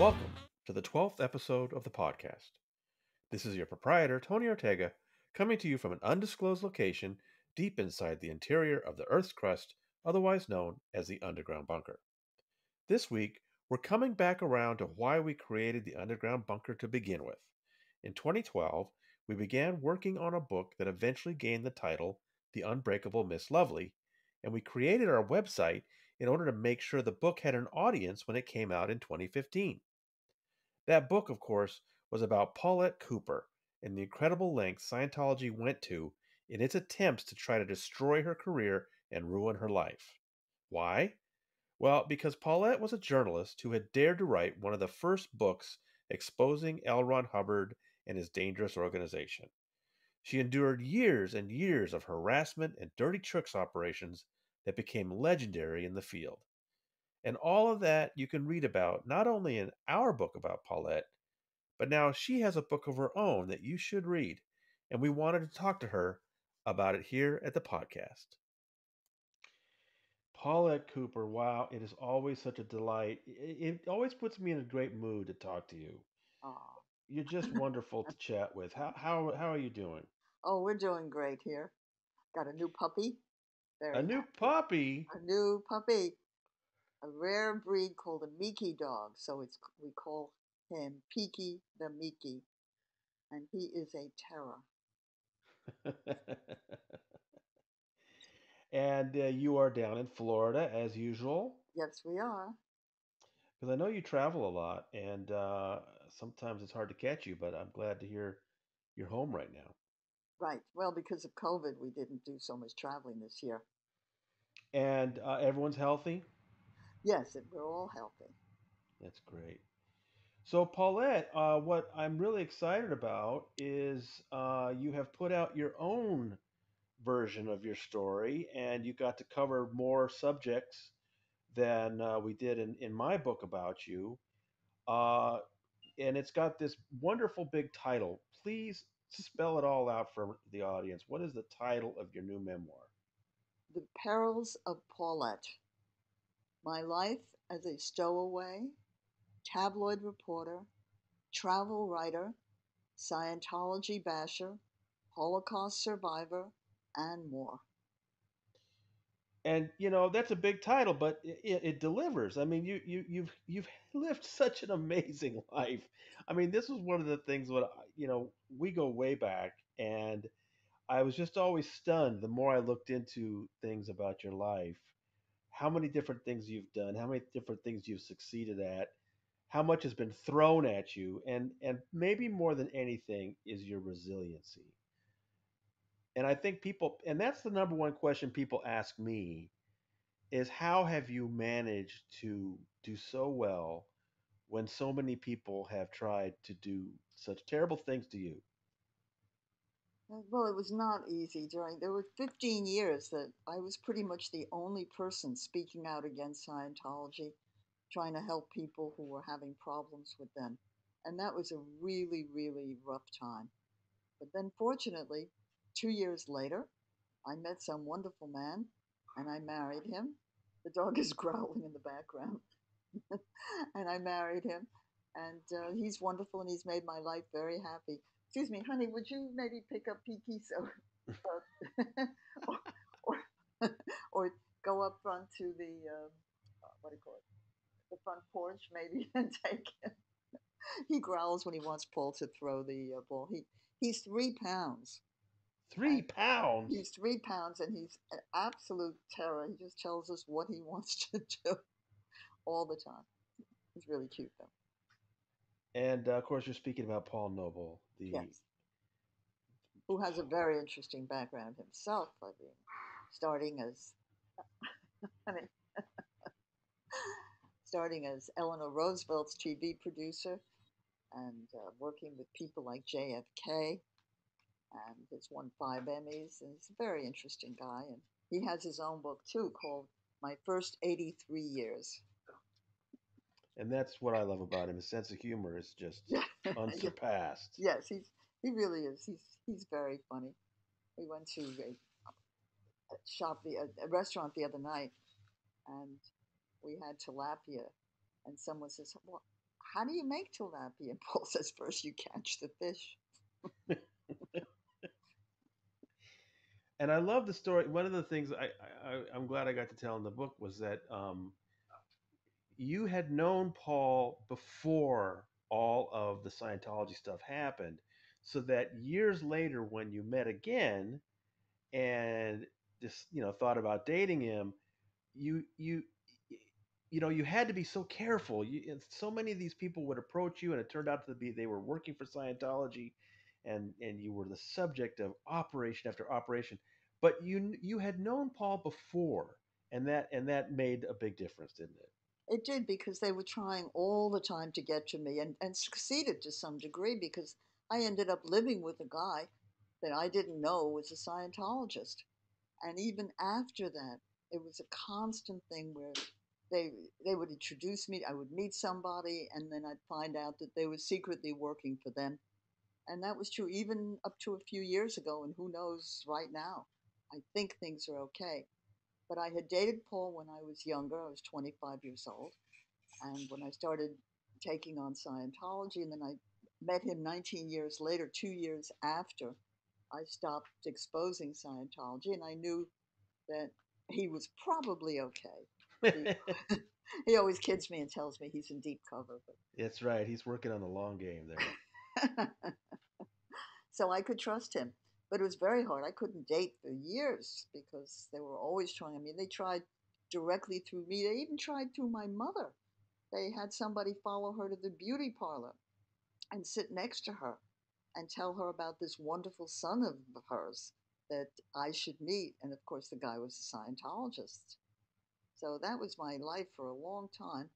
Welcome to the 12th episode of the podcast. This is your proprietor, Tony Ortega, coming to you from an undisclosed location deep inside the interior of the Earth's crust, otherwise known as the underground bunker. This week, we're coming back around to why we created the underground bunker to begin with. In 2012, we began working on a book that eventually gained the title The Unbreakable Miss Lovely, and we created our website in order to make sure the book had an audience when it came out in 2015. That book, of course, was about Paulette Cooper and the incredible lengths Scientology went to in its attempts to try to destroy her career and ruin her life. Why? Well, because Paulette was a journalist who had dared to write one of the first books exposing L. Ron Hubbard and his dangerous organization. She endured years and years of harassment and dirty tricks operations that became legendary in the field. And all of that you can read about not only in our book about Paulette, but now she has a book of her own that you should read. And we wanted to talk to her about it here at the podcast. Paulette Cooper, wow, it is always such a delight. It, it always puts me in a great mood to talk to you. Oh, You're just wonderful to chat with. How how how are you doing? oh, we're doing great here. Got a new puppy. Very A new puppy. A new puppy. A rare breed called a Miki dog. So it's we call him Peaky the Miki, and he is a terror. and uh, you are down in Florida as usual, Yes, we are. because I know you travel a lot, and uh, sometimes it's hard to catch you. But I'm glad to hear you're home right now. Right. Well, because of COVID, we didn't do so much traveling this year. And uh, everyone's healthy. Yes, and we're all healthy. That's great. So, Paulette, uh, what I'm really excited about is uh, you have put out your own version of your story, and you got to cover more subjects than uh, we did in, in my book about you. Uh, and it's got this wonderful big title. Please spell it all out for the audience. What is the title of your new memoir? The Perils of Paulette. My life as a stowaway, tabloid reporter, travel writer, Scientology basher, Holocaust survivor, and more. and you know that's a big title but it, it delivers. I mean you you you've you've lived such an amazing life. I mean this was one of the things what I- you know we go way back and i was just always stunned the more i looked into things about your life how many different things you've done how many different things you've succeeded at how much has been thrown at you and and maybe more than anything is your resiliency and I think people, and that's the number one question people ask me is how have you managed to do so well when so many people have tried to do such terrible things to you? Uh, Well, it was not easy during. There were 15 years that I was pretty much the only person speaking out against Scientology, trying to help people who were having problems with them. And that was a really, really rough time. But then, fortunately, two years later, I met some wonderful man and I married him. The dog is growling in the background. and I married him. And uh, he's wonderful and he's made my life very happy. Excuse me, honey, would you maybe pick up Peaky so, uh, or, or, or go up front to the, um, what do you call it, the front porch maybe and take him? He growls when he wants Paul to throw the uh, ball. He He's three pounds. Three pounds. He's three pounds and he's an absolute terror. He just tells us what he wants to do all the time. He's really cute though. And uh, of course, you're speaking about Paul Noble, the Yes. Who has a very interesting background himself. I mean, starting as, I mean, starting as Eleanor Roosevelt's TV producer and uh, working with people like JFK and has won five Emmys. And he's a very interesting guy. And he has his own book too called My First 83 Years. And that's what I love about him. His sense of humor is just unsurpassed. yes, he's he really is. He's he's very funny. We went to a, a shop, the, a, a restaurant the other night, and we had tilapia, and someone says, "Well, how do you make tilapia? And Paul says, first you catch the fish. and I love the story. One of the things I, I I'm glad I got to tell in the book was that um, you had known Paul before all of the Scientology stuff happened, so that years later, when you met again, and just you know thought about dating him, you you you know you had to be so careful. You, so many of these people would approach you, and it turned out to be they were working for Scientology, and and you were the subject of operation after operation. But you you had known Paul before, and that and that made a big difference, didn't it? It did because they were trying all the time to get to me and, and succeeded to some degree because I ended up living with a guy that I didn't know was a Scientologist. And even after that, it was a constant thing where they they would introduce me, I would meet somebody, and then I'd find out that they were secretly working for them. And that was true even up to a few years ago, and who knows right now. I think things are okay. But I had dated Paul when I was younger. I was 25 years old. And when I started taking on Scientology, and then I met him 19 years later, two years after I stopped exposing Scientology, and I knew that he was probably okay. He, he always kids me and tells me he's in deep cover. But That's right. He's working on the long game there. so I could trust him. But it was very hard. I couldn't date for years because they were always trying. I mean, they tried directly through me. They even tried through my mother. They had somebody follow her to the beauty parlor and sit next to her and tell her about this wonderful son of hers that I should meet. And of course, the guy was a Scientologist. So that was my life for a long time.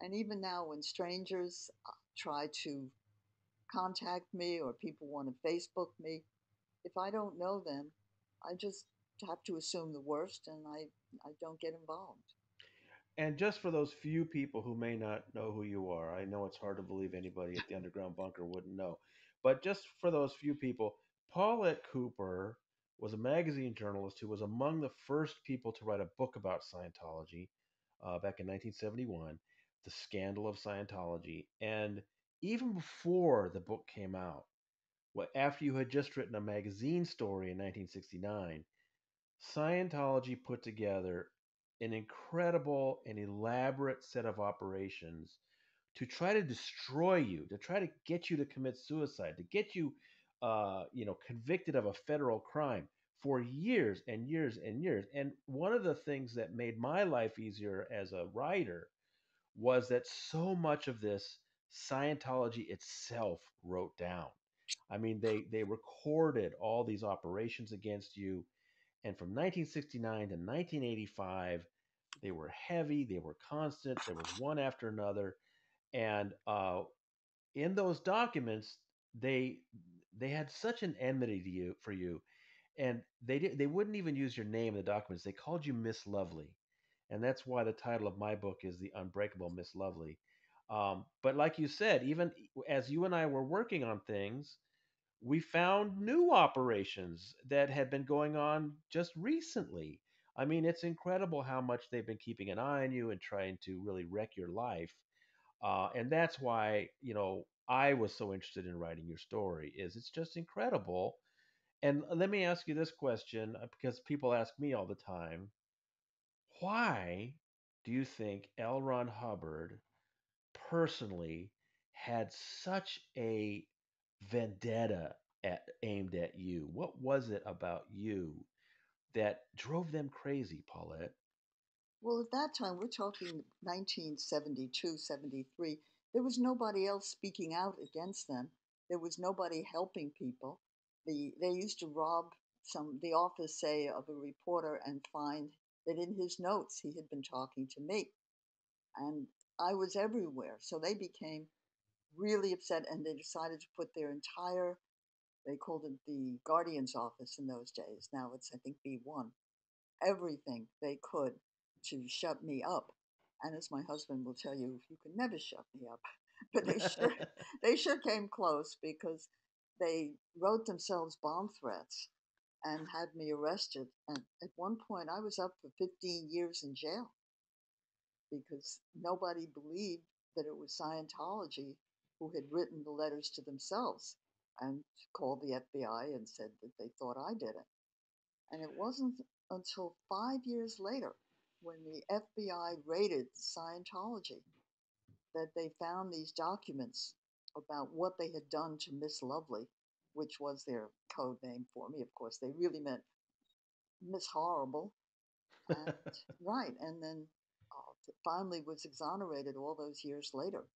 And even now, when strangers uh, try to contact me or people want to Facebook me, if I don't know them, I just have to assume the worst and I, I don't get involved. And just for those few people who may not know who you are, I know it's hard to believe anybody at the underground bunker wouldn't know. But just for those few people, Paulette Cooper was a magazine journalist who was among the first people to write a book about Scientology uh, back in 1971, The Scandal of Scientology. And even before the book came out, well, after you had just written a magazine story in 1969, Scientology put together an incredible and elaborate set of operations to try to destroy you, to try to get you to commit suicide, to get you, uh, you know, convicted of a federal crime for years and years and years. And one of the things that made my life easier as a writer was that so much of this Scientology itself wrote down. I mean, they they recorded all these operations against you, and from 1969 to 1985, they were heavy, they were constant, there was one after another, and uh, in those documents, they they had such an enmity to you for you, and they did, they wouldn't even use your name in the documents. They called you Miss Lovely, and that's why the title of my book is The Unbreakable Miss Lovely. Um, but like you said, even as you and I were working on things, we found new operations that had been going on just recently. I mean, it's incredible how much they've been keeping an eye on you and trying to really wreck your life. Uh, and that's why, you know, I was so interested in writing your story is it's just incredible. And let me ask you this question uh, because people ask me all the time, why do you think L. Ron Hubbard personally had such a vendetta at, aimed at you? What was it about you that drove them crazy, Paulette? Well, at that time, we're talking 1972, 73, there was nobody else speaking out against them. There was nobody helping people. The, they used to rob some the office, say, of a reporter and find that in his notes he had been talking to me. And I was everywhere. So they became really upset and they decided to put their entire they called it the guardian's office in those days now it's i think b1 everything they could to shut me up and as my husband will tell you you can never shut me up but they sure they sure came close because they wrote themselves bomb threats and had me arrested and at one point i was up for 15 years in jail because nobody believed that it was Scientology who had written the letters to themselves and called the FBI and said that they thought I did it. And it wasn't until five years later, when the FBI raided Scientology, that they found these documents about what they had done to Miss Lovely, which was their code name for me. Of course, they really meant Miss Horrible. And, right. And then finally was exonerated all those years later.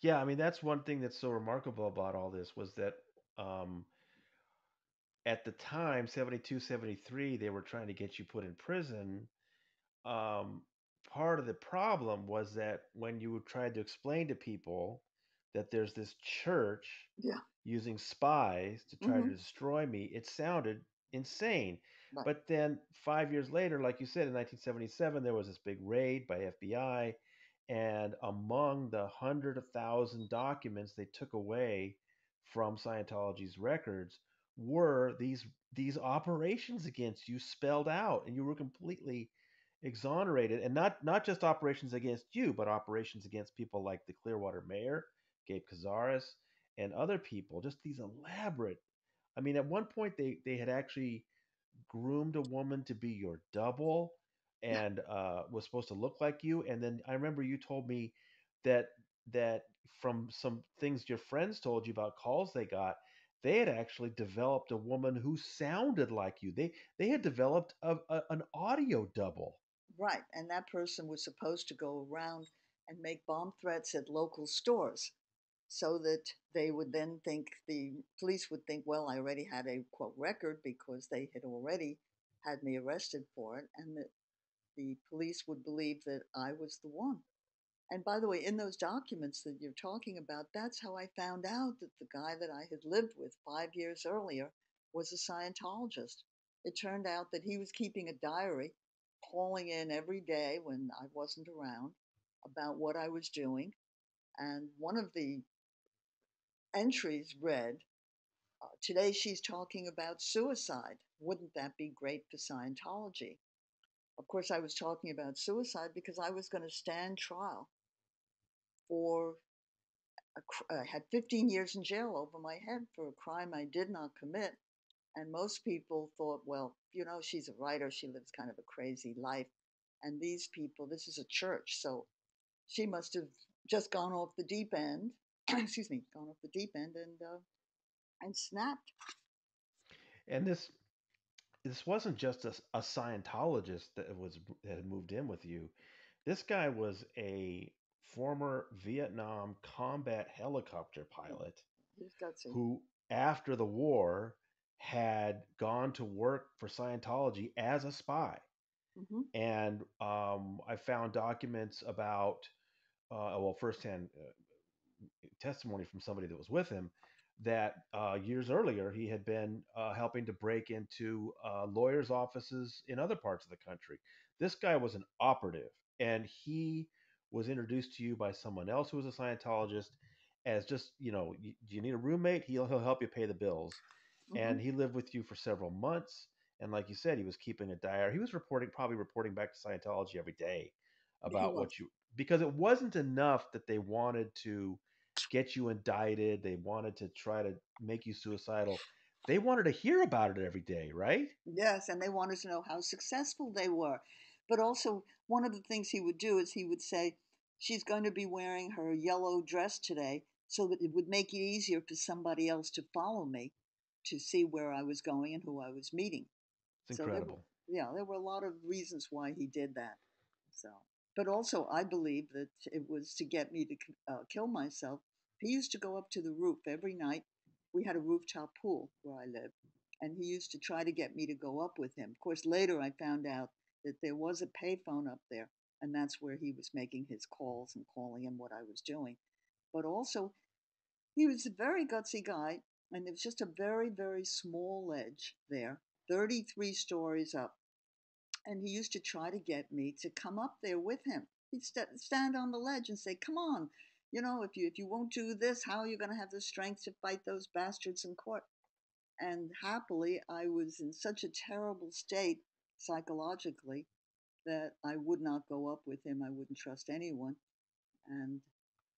Yeah, I mean that's one thing that's so remarkable about all this was that um, at the time 72 73 they were trying to get you put in prison um, part of the problem was that when you tried to explain to people that there's this church Yeah. using spies to try to Mhm. destroy me it sounded insane But then five years later like you said in 1977 there was this big raid by fbi and among the hundred thousand documents they took away from scientology's records were these these operations against you spelled out and you were completely exonerated. And not not just operations against you but operations against people like the clearwater mayor gabe cazares and other people just these elaborate i mean at one point they they had actually groomed a woman to be your double and uh, was supposed to look like you and then i remember you told me that that from some things your friends told you about calls they got they had actually developed a woman who sounded like you. They they had developed a, a, an audio double. Right. And that person was supposed to go around and make bomb threats at local stores so that they would then think the police would think, well, I already had a quote record because they had already had me arrested for it, and that the police would believe that I was the one. And by the way, in those documents that you're talking about, that's how I found out that the guy that I had lived with five years earlier was a Scientologist. It turned out that he was keeping a diary, calling in every day when I wasn't around about what I was doing. And one of the entries read, uh, Today she's talking about suicide. Wouldn't that be great for Scientology? Of course, I was talking about suicide because I was going to stand trial for a, had 15 years in jail over my head for a crime I did not commit. And most people thought, well, you know, she's a writer. She lives kind of a crazy life. And these people, this is a church. So she must have just gone off the deep end. excuse me, gone off the deep end and, uh, and snapped. and this this wasn't just a, a Scientologist that was that had moved in with you. This guy was a former Vietnam combat helicopter pilot He's gutsy. who, after the war, had gone to work for Scientology as a spy. hmm And um, I found documents about, uh, well, firsthand uh, testimony from somebody that was with him that uh, years earlier he had been uh, helping to break into uh, lawyers' offices in other parts of the country. This guy was an operative, and he was introduced to you by someone else who was a Scientologist as just, you know, y- do you need a roommate? He'll, he'll help you pay the bills. hmm And he lived with you for several months. And like you said, he was keeping a diary. He was reporting, probably reporting back to Scientology every day about what you, because it wasn't enough that they wanted to get you indicted. They wanted to try to make you suicidal. They wanted to hear about it every day, right? Yes, and they wanted to know how successful they were. But also, one of the things he would do is he would say, She's going to be wearing her yellow dress today so that it would make it easier for somebody else to follow me to see where I was going and who I was meeting. It's So there incredible. yeah, there were a lot of reasons why he did that. So, but also, I believe that it was to get me to uh, kill myself. He used to go up to the roof every night. We had a rooftop pool where I lived, and he used to try to get me to go up with him. Of course, later I found out that there was a payphone up there, and that's where he was making his calls and calling in what I was doing. But also, he was a very gutsy guy, and there was just a very, very small ledge there, 33 stories up. And he used to try to get me to come up there with him. He'd st- stand on the ledge and say, Come on, you know, if you, if you won't do this, how are you going to have the strength to fight those bastards in court? And happily, I was in such a terrible state psychologically that I would not go up with him. I wouldn't trust anyone. And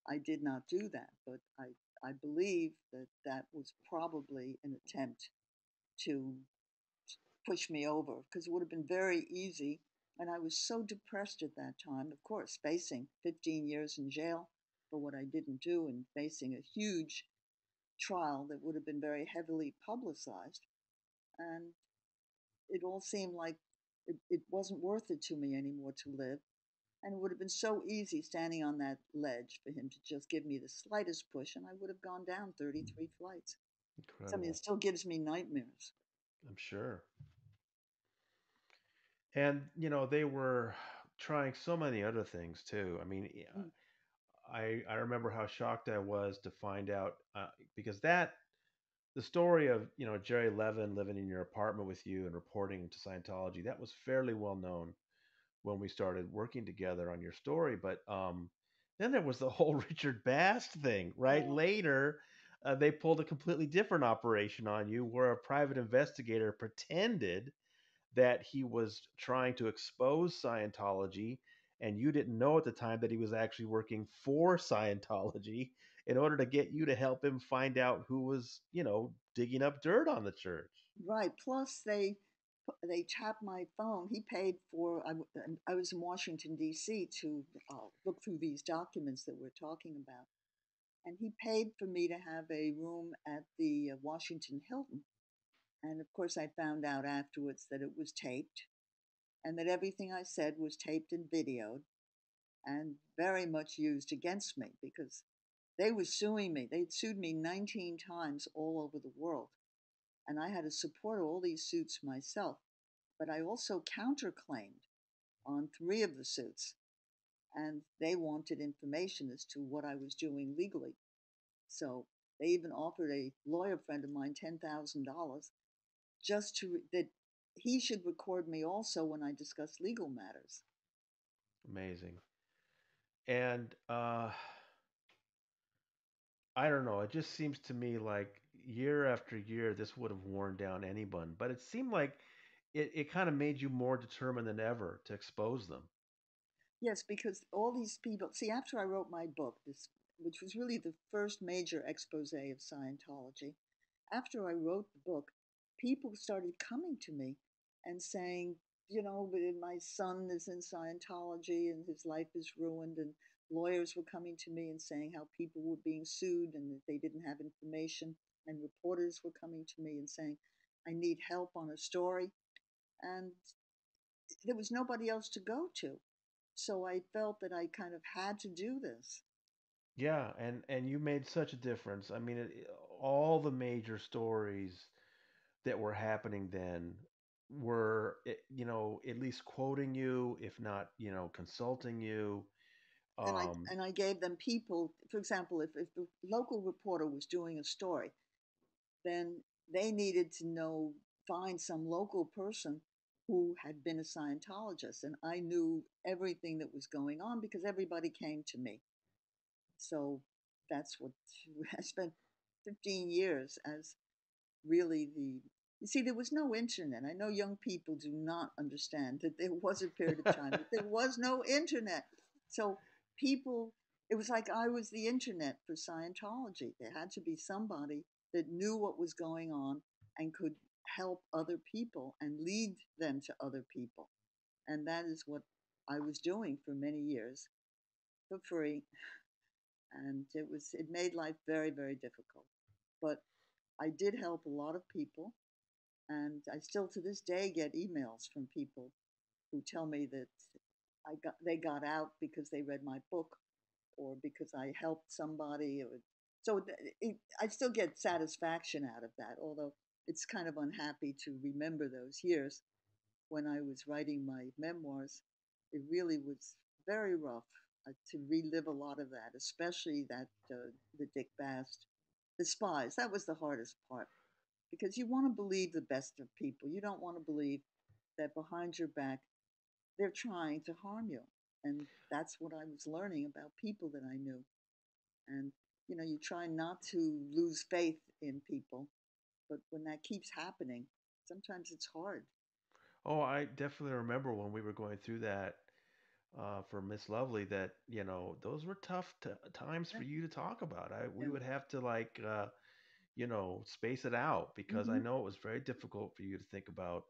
I did not do that, but I, I believe that that was probably an attempt to push me over because it would have been very easy. And I was so depressed at that time, of course, facing 15 years in jail for what I didn't do and facing a huge trial that would have been very heavily publicized. And it all seemed like it, it wasn't worth it to me anymore to live. And it would have been so easy standing on that ledge for him to just give me the slightest push, and I would have gone down 33 flights. Incredible. Something that still gives me nightmares. I'm sure. And you know they were trying so many other things too. I mean, Mm. I I remember how shocked I was to find out uh, because that the story of you know Jerry Levin living in your apartment with you and reporting to Scientology that was fairly well known when we started working together on your story. But um, then there was the whole Richard Bast thing, right? Yeah. Later, uh, they pulled a completely different operation on you where a private investigator pretended that he was trying to expose Scientology, and you didn't know at the time that he was actually working for Scientology in order to get you to help him find out who was, you know, digging up dirt on the church. Right. Plus, they they tapped my phone. He paid for. I, I was in Washington D.C. to uh, look through these documents that we're talking about, and he paid for me to have a room at the uh, Washington Hilton. And of course, I found out afterwards that it was taped, and that everything I said was taped and videoed, and very much used against me because they were suing me. They'd sued me 19 times all over the world and I had to support all these suits myself. But I also counterclaimed on three of the suits, and they wanted information as to what I was doing legally. So they even offered a lawyer friend of mine ten thousand dollars just to that he should record me also when I discuss legal matters. Amazing. And uh I don't know, it just seems to me like year after year this would have worn down anyone, but it seemed like it, it kind of made you more determined than ever to expose them. Yes, because all these people see after I wrote my book, this which was really the first major expose of Scientology, after I wrote the book, people started coming to me and saying, you know, my son is in Scientology and his life is ruined, and lawyers were coming to me and saying how people were being sued and that they didn't have information, and reporters were coming to me and saying, I need help on a story, and there was nobody else to go to. So I felt that I kind of had to do this. Yeah, and and you made such a difference. I mean, it, all the major stories that were happening then were, eh, you know, at least quoting you, if not, you know, consulting you. and I Um, and I gave them people. For example, if if the local reporter was doing a story, then they needed to know find some local person who had been a Scientologist, and I knew everything that was going on because everybody came to me. So that's what I spent 15 years as really the. You see, there was no internet. I know young people do not understand that there was a period of time that there was no internet. So people, it was like I was the internet for Scientology. There had to be somebody that knew what was going on and could help other people and lead them to other people. And that is what I was doing for many years for free. And it was it made life very, very difficult. But I did help a lot of people and I still to this day get emails from people who tell me that I got they got out because they read my book or because I helped somebody. So it, I still get satisfaction out of that, although it's kind of unhappy to remember those years when I was writing my memoirs. It really was very rough uh, to relive a lot of that, especially that uh, the Dick Bast, the spies. That was the hardest part because you want to believe the best of people. You don't want to believe that behind your back they're trying to harm you. And that's what I was learning about people that I knew. And you know, you try not to lose faith in people, but when that keeps happening, sometimes it's hard. oh, I definitely remember when we were going through that uh, for Miss Lovely that you know those were tough t- times for you to talk about. I we yeah. would have to like uh, you know space it out because I hmm know it was very difficult for you to think about,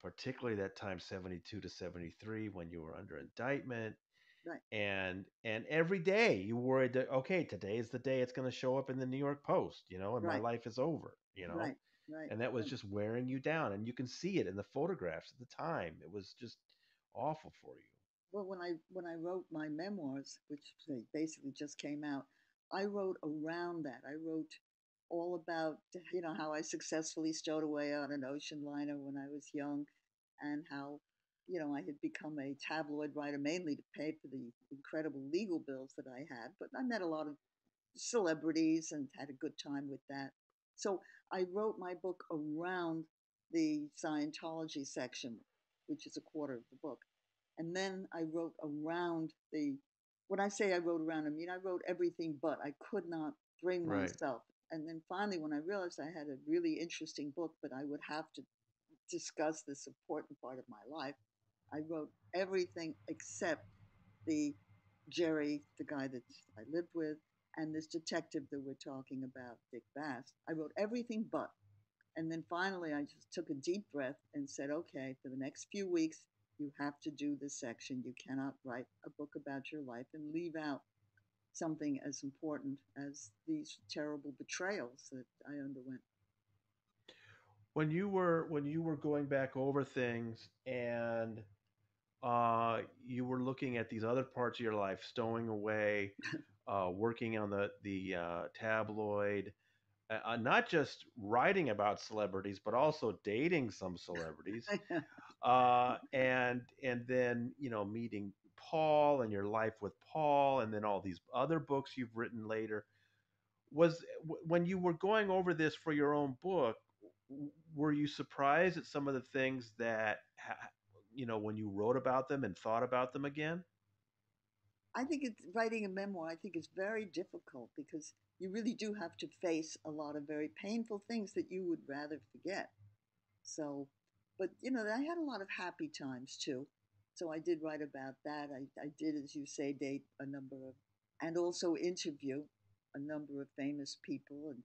particularly that time seventy two to seventy three when you were under indictment Right. and and every day you worried that okay today is the day it's going to show up in the New York Post, you know, and my life is over, you know, Right. Right. and that was Right. just wearing you down and you can see it in the photographs at the time. It was just awful for you. Well, when I when I wrote my memoirs, which they basically just came out, I wrote around that. I wrote all about you know how I successfully stowed away on an ocean liner when I was young, and how you know I had become a tabloid writer mainly to pay for the incredible legal bills that I had. But I met a lot of celebrities and had a good time with that. So I wrote my book around the Scientology section, which is a quarter of the book. And then I wrote around the, when I say I wrote around, I mean I wrote everything but I could not bring Right. myself. And then finally, when I realized I had a really interesting book, but I would have to discuss this important part of my life, I wrote everything except the Jerry, the guy that I lived with, and this detective that we're talking about, Dick Bast. I wrote everything but. And then finally, I just took a deep breath and said, okay, for the next few weeks, you have to do this section. You cannot write a book about your life and leave out something as important as these terrible betrayals that I underwent. When you were when you were going back over things and uh, you were looking at these other parts of your life, stowing away, uh, working on the the uh, tabloid, uh, uh, not just writing about celebrities, but also dating some celebrities, uh, and and then you know meeting Paul and your life with Paul, and then all these other books you've written later. Was when you were going over this for your own book, were you surprised at some of the things that you know when you wrote about them and thought about them again? I think it's writing a memoir. I think is very difficult because you really do have to face a lot of very painful things that you would rather forget. So, but you know, I had a lot of happy times too. So I did write about that. I, I did, as you say, date a number of, and also interview a number of famous people. And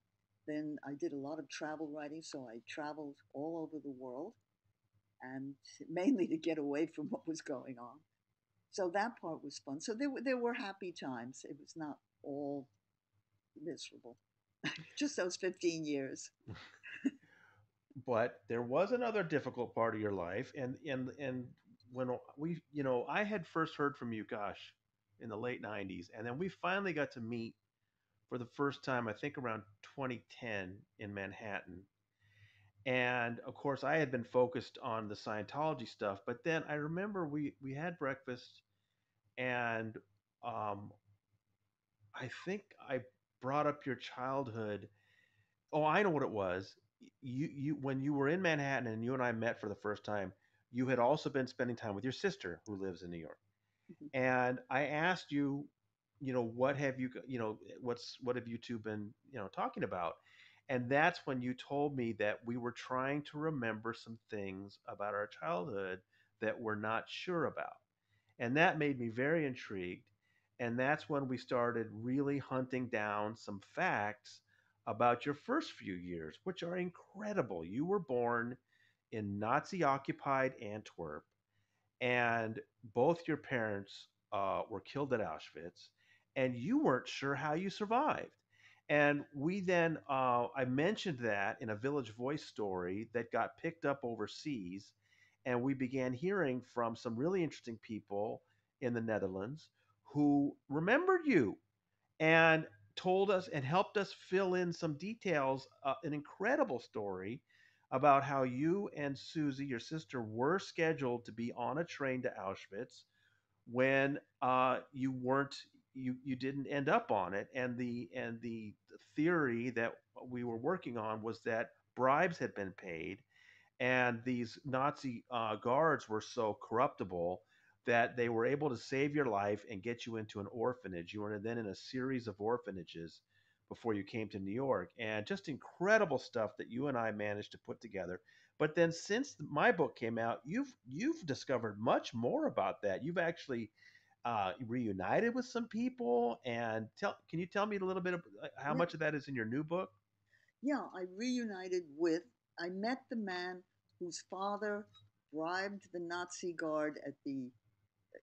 then I did a lot of travel writing. So I traveled all over the world and mainly to get away from what was going on. So that part was fun. So there were, there were happy times. It was not all miserable. Just those 15 years. but there was another difficult part of your life and and and when we you know i had first heard from you gosh in the late 90s and then we finally got to meet for the first time i think around 2010 in manhattan and of course i had been focused on the scientology stuff but then i remember we we had breakfast and um i think i brought up your childhood Oh, I know what it was. You you when you were in Manhattan and you and I met for the first time, you had also been spending time with your sister who lives in New York. Mhm. And I asked you, you know, what have you you know, what's what have you two been, you know, talking about? And that's when you told me that we were trying to remember some things about our childhood that we're not sure about. And that made me very intrigued. And that's when we started really hunting down some facts about your first few years, which are incredible. You were born in Nazi occupied Antwerp, and both your parents uh, were killed at Auschwitz, and you weren't sure how you survived. And we then, uh, I mentioned that in a Village Voice story that got picked up overseas, and we began hearing from some really interesting people in the Netherlands who remembered you and told us and helped us fill in some details, uh, an incredible story about how you and Susie, your sister, were scheduled to be on a train to Auschwitz when uh, you weren't you you didn't end up on it and the and the theory that we were working on was that bribes had been paid and these Nazi uh, guards were so corruptible that they were able to save your life and get you into an orphanage. You were then in a series of orphanages before you came to New York, and just incredible stuff that you and I managed to put together. But then since my book came out, you've you've discovered much more about that. You've actually uh, reunited with some people, and tell can you tell me a little bit of uh, how much of that is in your new book? yeah. I reunited with. I met the man whose father bribed the Nazi guard at the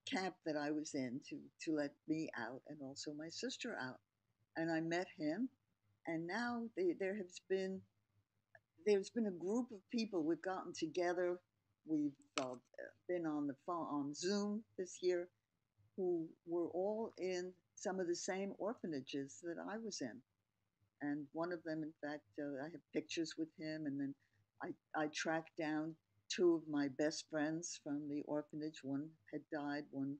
camp that I was in to to let me out and also my sister out. And I met him, and now they, there has been there's been a group of people we've gotten together. We've uh, been on the phone on Zoom this year, who were all in some of the same orphanages that I was in. And one of them, in fact, uh, I have pictures with him. And then I, I tracked down two of my best friends from the orphanage. One had died, one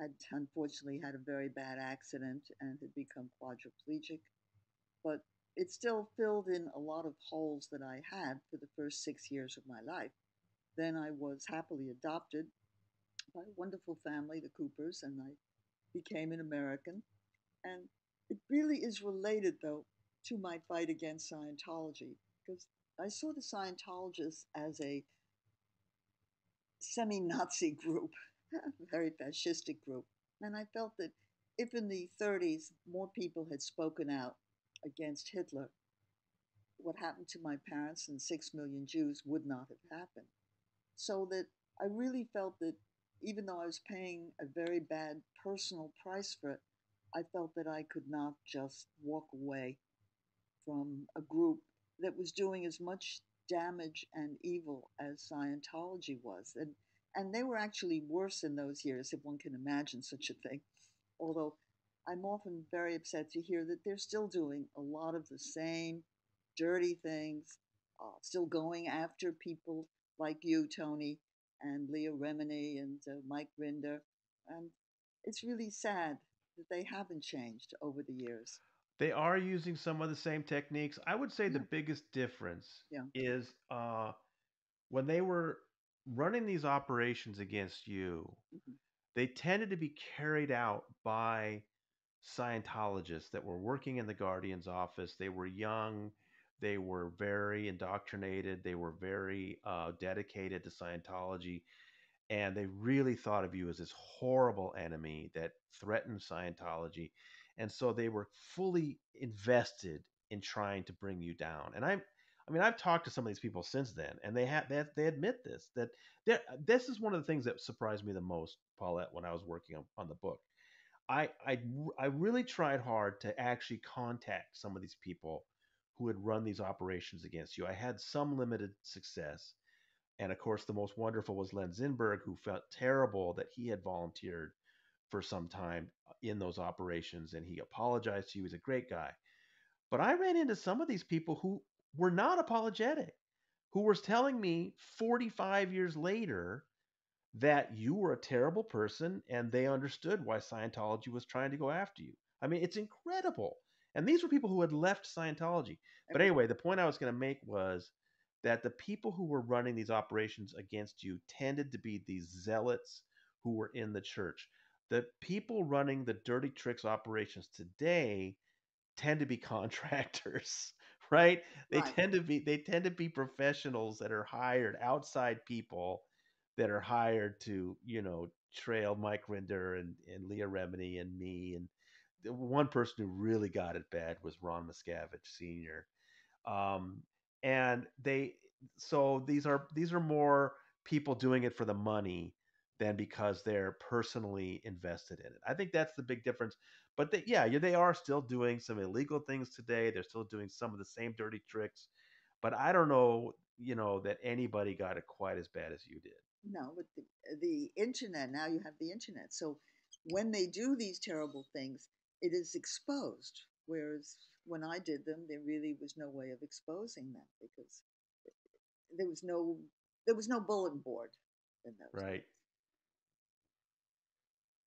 had unfortunately had a very bad accident and had become quadriplegic. But it still filled in a lot of holes that I had for the first six years of my life. Then I was happily adopted by a wonderful family, the Coopers, and I became an American. And it really is related, though, to my fight against Scientology because I saw the Scientologists as a semi Nazi group, very fascistic group. And I felt that if in the 30s more people had spoken out against Hitler, what happened to my parents and six million Jews would not have happened. So that I really felt that even though I was paying a very bad personal price for it, I felt that I could not just walk away from a group that was doing as much damage and evil as Scientology was. And, and they were actually worse in those years, if one can imagine such a thing. Although I'm often very upset to hear that they're still doing a lot of the same dirty things, uh, still going after people like you, Tony, and Leah Remini and uh, Mike Rinder. And it's really sad that they haven't changed over the years. They are using some of the same techniques. I would say the biggest difference yeah. is uh, when they were running these operations against you, mhm, they tended to be carried out by Scientologists that were working in the Guardian's office. They were young, they were very indoctrinated, they were very uh, dedicated to Scientology, and they really thought of you as this horrible enemy that threatened Scientology. And so they were fully invested in trying to bring you down. And I'm I mean, I've talked to some of these people since then, and they have they, they admit this that uh, this is one of the things that surprised me the most, Paulette, when I was working on, on the book. I, I I really tried hard to actually contact some of these people who had run these operations against you. I had some limited success, and of course, the most wonderful was Len Zinberg, who felt terrible that he had volunteered for some time uh, in those operations, and he apologized to you. He's a great guy. But I ran into some of these people who were not apologetic, who was telling me 45 years later that you were a terrible person and they understood why Scientology was trying to go after you. I mean, it's incredible. And these were people who had left Scientology. But anyway, the point I was going to make was that the people who were running these operations against you tended to be these zealots who were in the church. The people running the dirty tricks operations today tend to be contractors, right? They right. tend to be they tend to be professionals that are hired outside people that are hired to, you know, trail Mike Rinder and, and Leah Remini and me. And the one person who really got it bad was Ron Miscavige Sr. Um, and they so these are these are more people doing it for the money than because they're personally invested in it. I think that's the big difference. But they, yeah, they are still doing some illegal things today. They're still doing some of the same dirty tricks. But I don't know, you know, that anybody got it quite as bad as you did. No, but the, uh, the internet, now you have the internet. So when they do these terrible things, it is exposed. Whereas when I did them, there really was no way of exposing them because uh, there was no there was no bulletin board in those Right. days.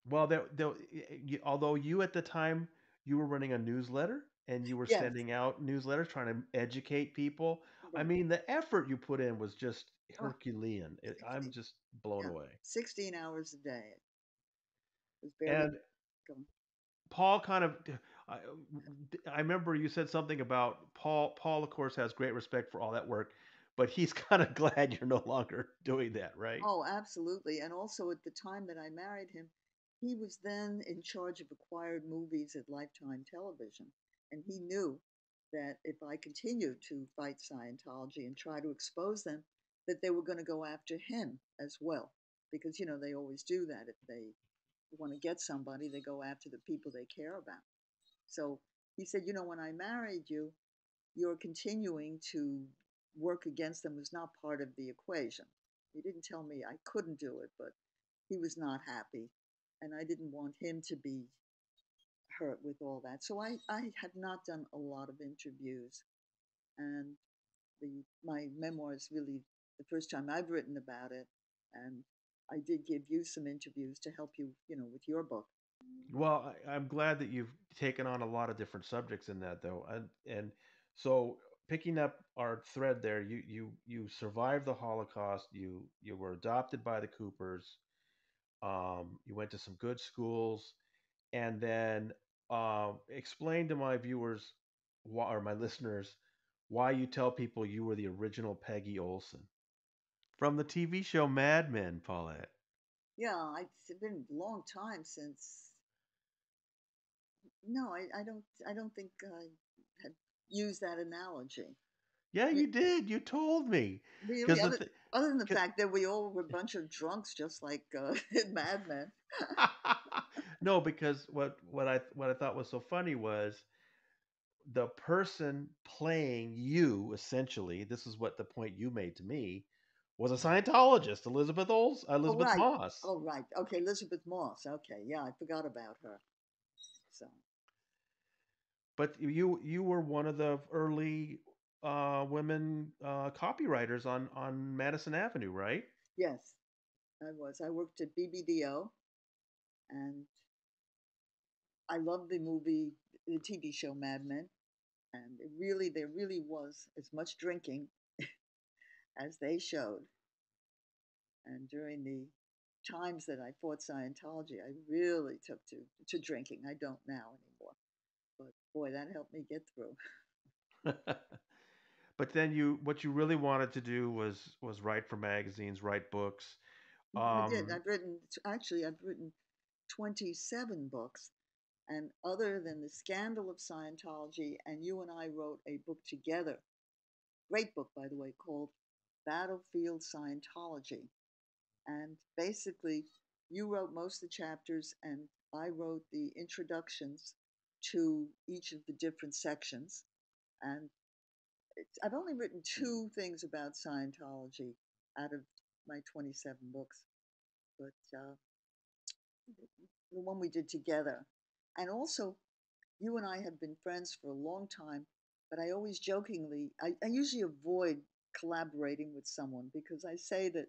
Well, there, there, you, although you at the time you were running a newsletter and you were Yes, sending out newsletters trying to educate people. I mean, the effort you put in was just Oh, Herculean. It, I'm 60, just blown yeah, away. 16 hours a day. It was barely And going. Paul kind of, I, I remember you said something about Paul. Paul, of course, has great respect for all that work, but he's kind of glad you're no longer doing that, right? Oh, absolutely. And also at the time that I married him, he was then in charge of acquired movies at Lifetime Television. And he knew that if I continued to fight Scientology and try to expose them, that they were going to go after him as well. Because, you know, they always do that. If they want to get somebody, they go after the people they care about. So he said, you know, when I married you, your continuing to work against them was not part of the equation. He didn't tell me I couldn't do it, but he was not happy. And I didn't want him to be hurt with all that. So I, I have not done a lot of interviews. And the my memoir is really the first time I've written about it. And I did give you some interviews to help you, you know, with your book. Well, I, I'm glad that you've taken on a lot of different subjects in that, though, and and so picking up our thread there, you you you survived the Holocaust. You you were adopted by the Coopers. Um, you went to some good schools, and then um, explain to my viewers why, or my listeners why you tell people you were the original Peggy Olson from the TV show Mad Men, Paulette. Yeah, it's been a long time since. No, I, I don't. I don't think I had used that analogy. Yeah, you did. You told me. Because the other, th- other than the fact that we all were a bunch of drunks, just like uh, in Mad Men. no, because what what I what I thought was so funny was the person playing you essentially. This is what the point you made to me was a Scientologist, Elizabeth Ols, Elizabeth right. Moss. Oh, right. Okay, Elisabeth Moss. Okay, yeah, I forgot about her. So, But you you were one of the early uh, women uh, copywriters on on Madison Avenue, right? yes, I was. I worked at BBDO, and I loved the movie, the TV show Mad Men. And it really, there really was as much drinking as they showed. And during the times that I fought Scientology, I really took to, to drinking. I don't now anymore. But boy, that helped me get through. but then you what you really wanted to do was was write for magazines, write books. I did. Um, I've written, actually, I've written 27 books. And other than The Scandal of Scientology, and you and I wrote a book together, great book, by the way, called Battlefield Scientology. And basically, you wrote most of the chapters, and I wrote the introductions to each of the different sections. And I've only written two things about Scientology out of my 27 books, but uh, the one we did together. And also, you and I have been friends for a long time, but I always jokingly, I, I usually avoid collaborating with someone because I say that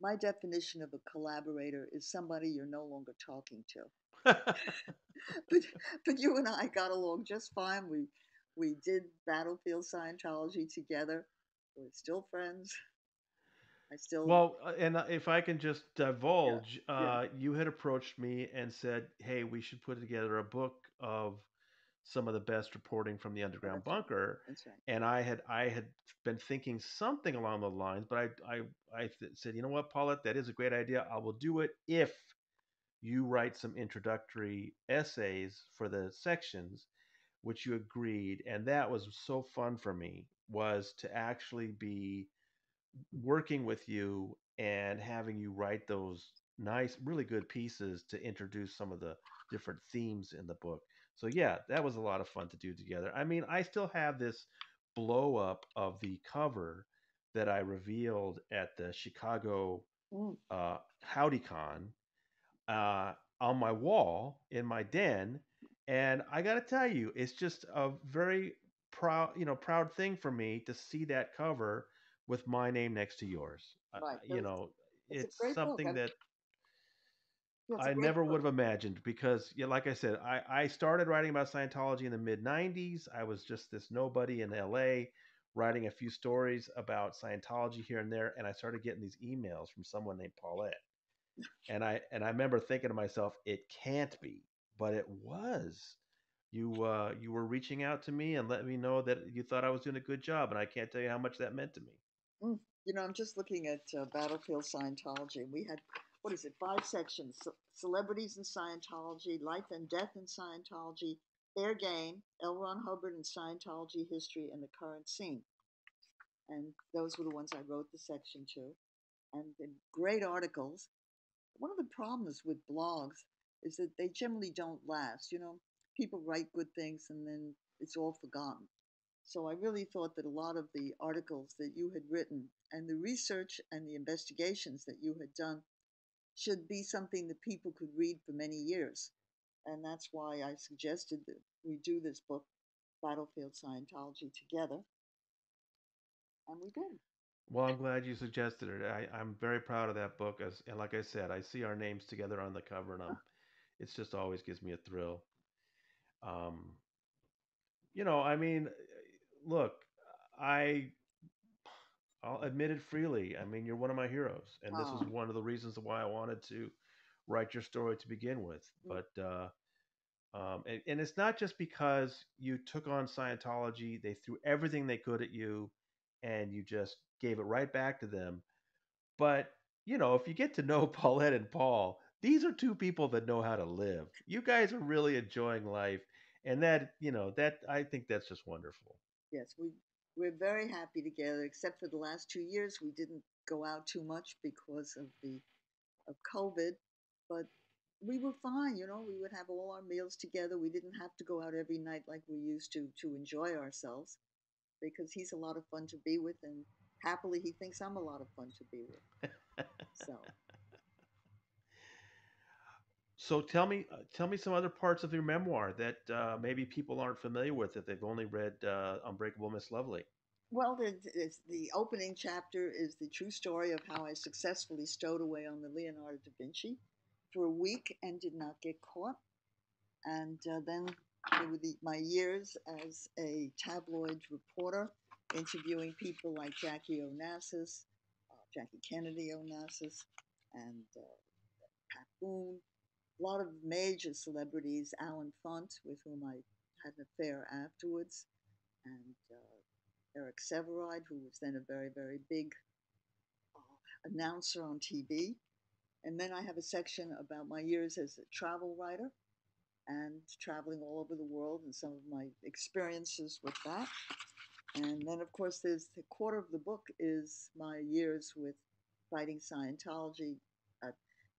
my definition of a collaborator is somebody you're no longer talking to. but but you and I got along just fine. We we did Battlefield Scientology together. We're still friends. I still well, uh, and uh, if I can just divulge, yeah. uh, you had approached me and said, "Hey, we should put together a book of some of the best reporting from the underground that's right. bunker." That's right. and I had I had been thinking something along the lines, but I I I th- said, you know what, Paulette, that is a great idea. I will do it if you write some introductory essays for the sections, which you agreed, and that was so fun for me was to actually be working with you and having you write those nice, really good pieces to introduce some of the different themes in the book. So yeah, that was a lot of fun to do together. I mean, I still have this blow up of the cover that I revealed at the Chicago Mm. uh, HowdyCon uh, on my wall in my den, and I got to tell you, it's just a very proud, you know, proud thing for me to see that cover with my name next to yours. Uh, you know, it's it's great book. something that Yeah, I never book. would have imagined because, yeah, like I said, I, I started writing about Scientology in the mid 90s. I was just this nobody in LA writing a few stories about Scientology here and there. And I started getting these emails from someone named Paulette. And I, and I remember thinking to myself, it can't be, but it was. you uh, you were reaching out to me and let me know that you thought I was doing a good job, and I can't tell you how much that meant to me. Mm. You know, I'm just looking at uh, Battlefield Scientology. We had, what is it, five sections Ce- Celebrities in Scientology, Life and Death in Scientology, Fair Game, L. Ron Hubbard in Scientology History, and the Current Scene. And those were the ones I wrote the section to. And great articles. One of the problems with blogs is that they generally don't last. You know, people write good things and then it's all forgotten. So I really thought that a lot of the articles that you had written and the research and the investigations that you had done should be something that people could read for many years. And that's why I suggested that we do this book, Battlefield Scientology, together. And we did. Well, I'm glad you suggested it. I, I'm very proud of that book. As and like I said, I see our names together on the cover, and I'm, oh. It's just always gives me a thrill. Um, you know, I mean, look, I I'll admit it freely. I mean, you're one of my heroes, and this is one of the reasons why I wanted to write your story to begin with. mm, But uh, um, and, and it's not just because you took on Scientology; they threw everything they could at you, and you just gave it right back to them. But you know, if you get to know Paulette and Paul, these are two people that know how to live. You guys are really enjoying life, and that you know that I think that's just wonderful. yes, we we're very happy together. Except for the last two years, we didn't go out too much because of the of COVID, but we were fine. You know, we would have all our meals together. We didn't have to go out every night like we used to to enjoy ourselves because he's a lot of fun to be with, and happily he thinks I'm a lot of fun to be with. So, So tell me, uh, tell me some other parts of your memoir that uh, maybe people aren't familiar with if they've only read uh, Unbreakable Miss Lovely. well, the, the opening chapter is the true story of how I successfully stowed away on the Leonardo da Vinci for a week and did not get caught. And uh, then were the, my years as a tabloid reporter, interviewing people like Jackie Onassis, uh, Jackie Kennedy Onassis, and Pat Boone, a lot of major celebrities, Allen Funt, with whom I had an affair afterwards, and uh, Eric Sevareid, who was then a very, very big uh, announcer on TV. And then I have a section about my years as a travel writer and traveling all over the world and some of my experiences with that. And then, of course, there's the quarter of the book is my years with fighting Scientology,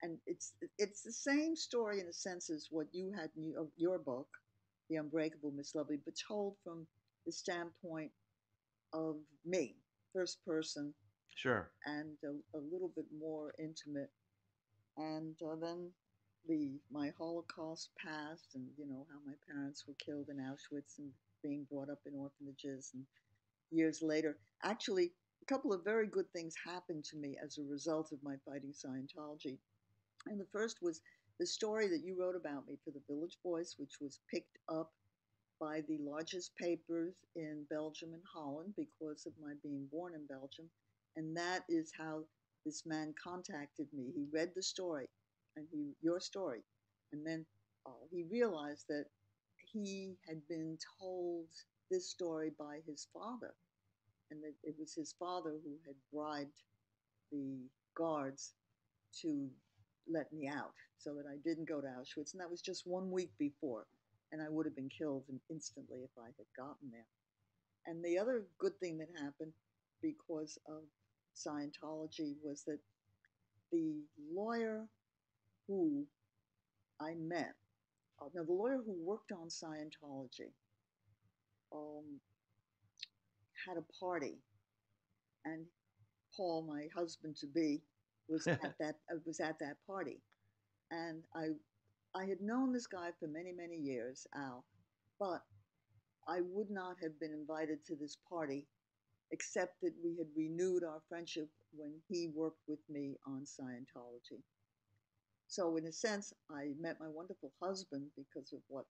and it's it's the same story in a sense as what you had in your, your book, The Unbreakable Miss Lovely, but told from the standpoint of me, first person, Sure. and a, a little bit more intimate. And uh, then the my Holocaust past, and you know how my parents were killed in Auschwitz and being brought up in orphanages, and years later, actually, a couple of very good things happened to me as a result of my fighting Scientology. And the first was the story that you wrote about me for the Village Voice, which was picked up by the largest papers in Belgium and Holland because of my being born in Belgium. And that is how this man contacted me. He read the story and he your story, and then uh, he realized that he had been told this story by his father, and that it was his father who had bribed the guards to let me out so that I didn't go to Auschwitz. And that was just one week before, and I would have been killed instantly if I had gotten there. And the other good thing that happened because of Scientology was that the lawyer who I met, uh, now the lawyer who worked on Scientology, um, had a party, and Paul, my husband to be, was at that uh, was at that party, and I I had known this guy for many many years, Al, but I would not have been invited to this party except that we had renewed our friendship when he worked with me on Scientology. So, in a sense, I met my wonderful husband because of what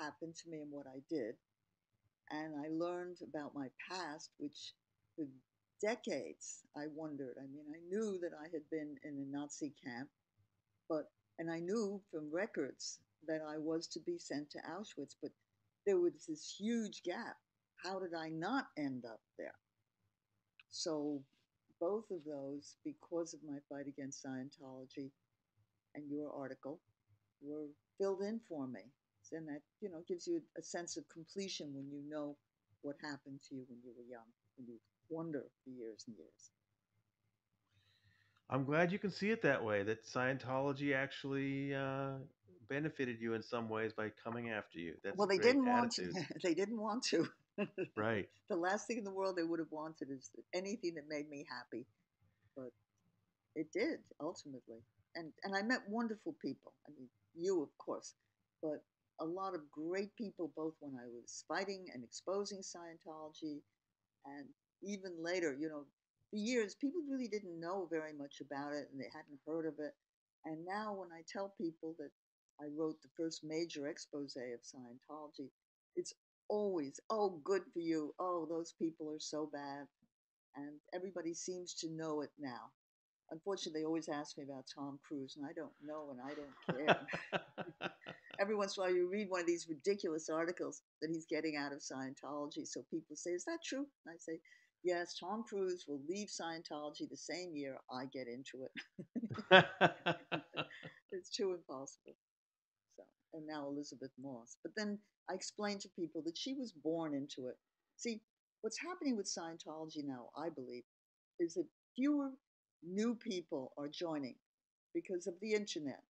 happened to me and what I did. And I learned about my past, which decades I wondered. I mean, I knew that I had been in a Nazi camp, but And I knew from records that I was to be sent to Auschwitz, but there was this huge gap. How did I not end up there? So, both of those, because of my fight against Scientology and your article, were filled in for me. And that, you know, gives you a sense of completion when you know what happened to you when you were young, when you wonder for years and years. I'm glad you can see it that way. That Scientology actually uh, benefited you in some ways by coming after you. That's well, they didn't attitude. want to. they didn't want to. right. The last thing in the world they would have wanted is anything that made me happy, but it did ultimately. And and I met wonderful people. I mean, you of course, but a lot of great people both when I was fighting and exposing Scientology, and even later. You know, for years people really didn't know very much about it and they hadn't heard of it. And now when I tell people that I wrote the first major expose of Scientology, it's always, oh, good for you. Oh, those people are so bad. And everybody seems to know it now. Unfortunately, they always ask me about Tom Cruise, and I don't know and I don't care. Every once in a while, you read one of these ridiculous articles that he's getting out of Scientology. So people say, Is that true? And I say, Yes, Tom Cruise will leave Scientology the same year I get into it. it's too impossible So, and now Elisabeth Moss. But then I explained to people that she was born into it. See, what's happening with Scientology now, I believe, is that fewer new people are joining because of the internet.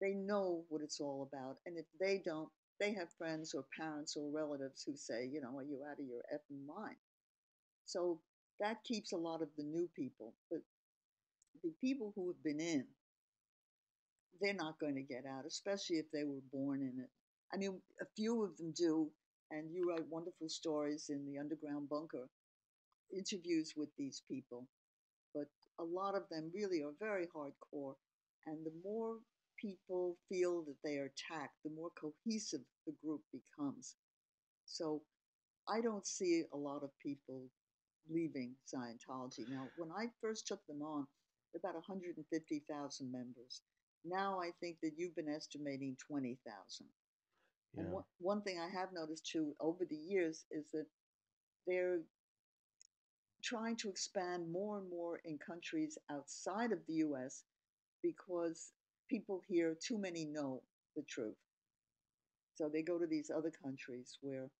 They know what it's all about. And if they don't, they have friends or parents or relatives who say, you know, are you out of your effing mind? So that keeps a lot of the new people. But the people who have been in they're not going to get out, especially if they were born in it. I mean, a few of them do, and you write wonderful stories in the underground bunker, interviews with these people, but a lot of them really are very hardcore. And the more people feel that they are attacked, the more cohesive the group becomes. So I don't see a lot of people leaving Scientology. Now, when I first took them on, about 150,000 members. Now I think that you've been estimating 20,000. Yeah. And one, one thing I have noticed too over the years is that they're trying to expand more and more in countries outside of the US because people here, too many know the truth. So they go to these other countries where